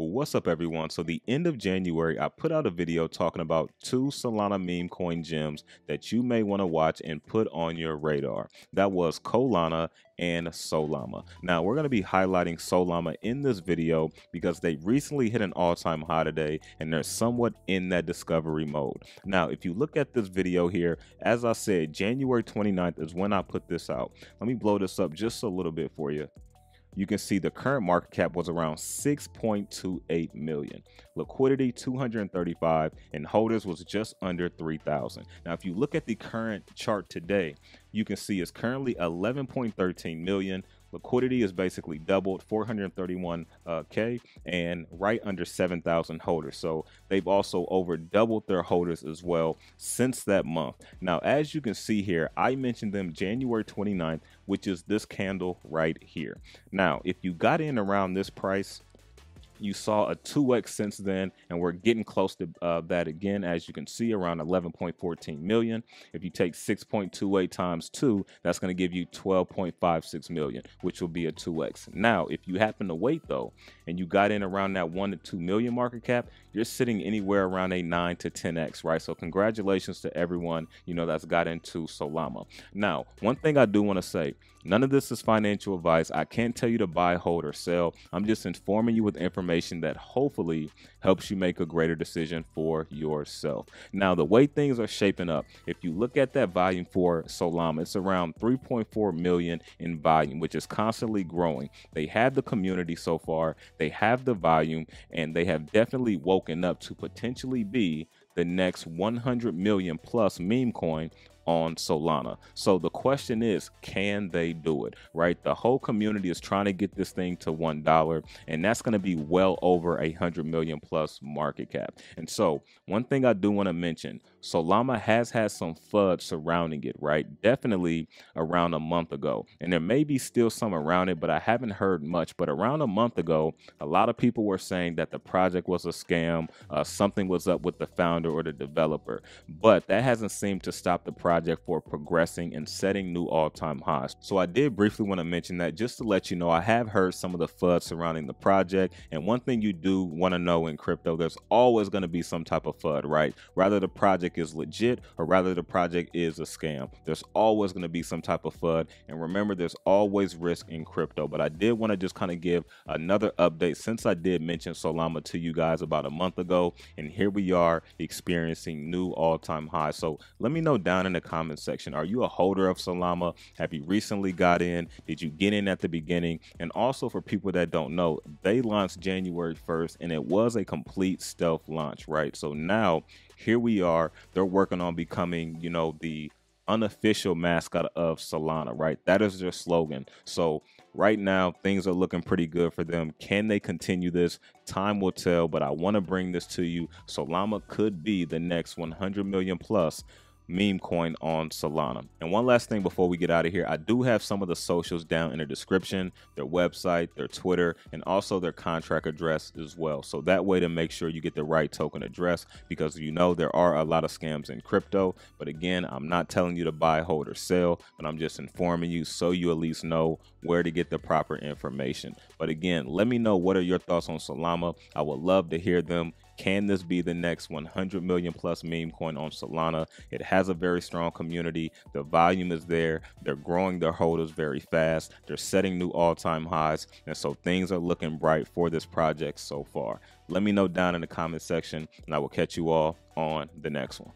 What's up everyone? So the end of January, I put out a video talking about two Solana meme coin gems that you may want to watch and put on your radar. That was Kolana and Solama. Now we're going to be highlighting Solama in this video because they recently hit an all-time high today and they're somewhat in that discovery mode. Now if you look at this video here, as I said, January 29th is when I put this out. Let me blow this up just a little bit for you you can see the current market cap was around 6.28 million. Liquidity 235 and holders was just under 3000 now if you look at the current chart today you can see it's currently 11.13 million liquidity is basically doubled 431k uh, and right under 7,000 holders. So they've also over doubled their holders as well since that month. Now, as you can see here, I mentioned them January 29th, which is this candle right here. Now, if you got in around this price, you saw a 2x since then and we're getting close to uh, that again as you can see around 11.14 million. If you take 6.28 times 2 that's going to give you 12.56 million which will be a 2x now if you happen to wait though and you got in around that 1 to 2 million market cap you're sitting anywhere around a 9 to 10x right? So congratulations to everyone you know that's got into Solama. Now one thing i do want to say none of this is financial advice. I can't tell you to buy hold or sell. I'm just informing you with information information that hopefully helps you make a greater decision for yourself. Now, the way things are shaping up, if you look at that volume for Solama, it's around 3.4 million in volume, which is constantly growing. They have the community so far, they have the volume, and they have definitely woken up to potentially be the next 100 million plus meme coin on Solana. So the question is, can they do it? Right? The whole community is trying to get this thing to one dollar, and that's going to be well over a hundred million plus market cap. And so one thing I do want to mention, Solama has had some FUD surrounding it, right? Definitely around a month ago, and there may be still some around it, but I haven't heard much. But around a month ago, a lot of people were saying that the project was a scam, uh, something was up with the founder or the developer, but that hasn't seemed to stop the project project for progressing and setting new all-time highs. So I did briefly want to mention that just to let you know, I have heard some of the FUD surrounding the project. And one thing you do want to know in crypto, there's always going to be some type of FUD, right? Rather the project is legit or rather the project is a scam. There's always going to be some type of FUD. And remember, there's always risk in crypto. But I did want to just kind of give another update since I did mention Solama to you guys about a month ago. And here we are experiencing new all-time highs. So let me know down in the comment section. Are you a holder of Solama? Have you recently got in? Did you get in at the beginning? And also for people that don't know, they launched January 1st and it was a complete stealth launch, right? So now here we are. They're working on becoming, you know, the unofficial mascot of Solana, right? That is their slogan. So right now, things are looking pretty good for them. Can they continue this? Time will tell, but I want to bring this to you. Solama could be the next 100 million plus meme coin on Solana. And one last thing before we get out of here, I do have some of the socials down in the description, their website, their Twitter, and also their contract address as well. So that way to make sure you get the right token address because you know there are a lot of scams in crypto. But again, I'm not telling you to buy, hold, or sell, but I'm just informing you so you at least know where to get the proper information. But again, let me know what are your thoughts on Solama. I would love to hear them. Can this be the next 100 million plus meme coin on Solana? It has a very strong community. The volume is there. They're growing their holders very fast. They're setting new all time highs. And so things are looking bright for this project so far. Let me know down in the comment section, and I will catch you all on the next one.